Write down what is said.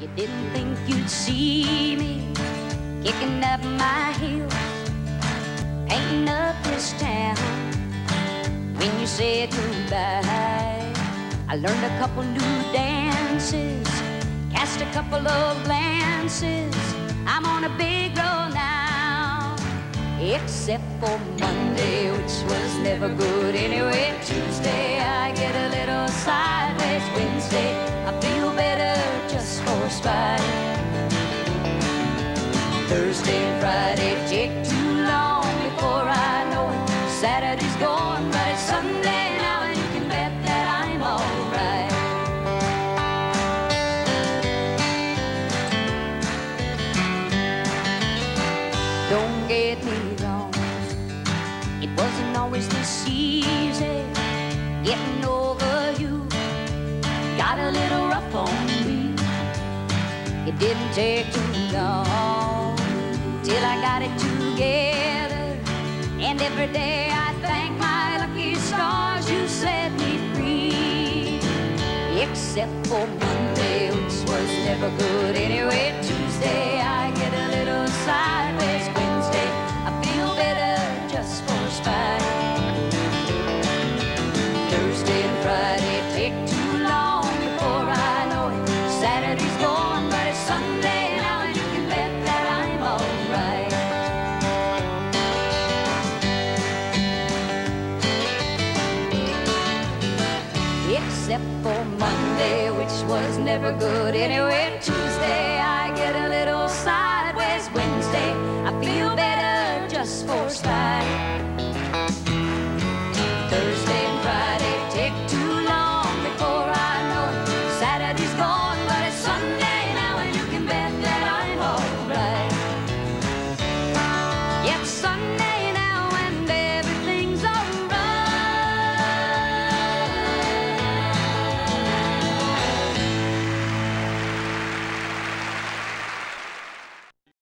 You didn't think you'd see me kicking up my heels, painting up this town. When you said goodbye, I learned a couple new dances, cast a couple of glances. I'm on a big roll now, except for Monday, which was never good anyway. Tuesday, I get a little sideways. Wednesday, I feel Thursday and Friday take too long before I know it. Saturday's gone, but it's Sunday now, and you can bet that I'm alright. Don't get me wrong, it wasn't always this easy getting over you. Got a little rough on me. It didn't take too long till I got it together. And every day I thank my lucky stars you set me free. Except for Monday, which was never good anyway. Tuesday I get a little sideways. Wednesday I feel better just for spite. Thursday and Friday take too except for Monday, which was never good anyway. Tuesday, I get a little sideways. Wednesday, I feel better just for style.